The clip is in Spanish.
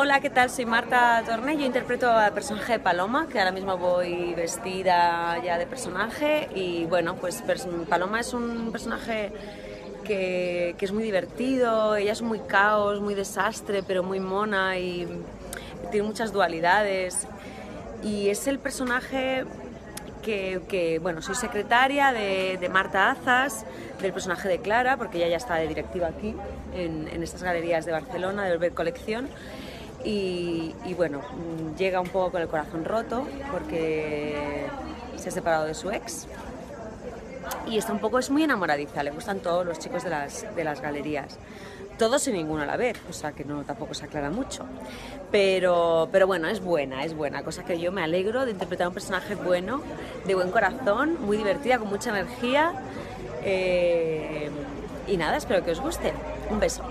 Hola, ¿qué tal? Soy Marta Torné, yo interpreto al personaje de Paloma, que ahora mismo voy vestida ya de personaje y bueno, pues Paloma es un personaje que, es muy divertido, ella es muy caos, muy desastre, pero muy mona y tiene muchas dualidades y es el personaje que, bueno, soy secretaria de, Marta Azas, del personaje de Clara, porque ella ya está de directiva aquí, en, estas galerías de Barcelona, de Velvet Colección. Y, bueno, llega un poco con el corazón roto porque se ha separado de su ex y está un poco, es muy enamoradiza, le gustan todos los chicos de las, de las galerías todos y ninguno a la vez, o sea que no tampoco se aclara mucho. Pero, pero bueno, es buena, es buena, cosa que yo me alegro de interpretar un personaje bueno, de buen corazón, muy divertida, con mucha energía. Eh, y nada, espero que os guste. Un beso.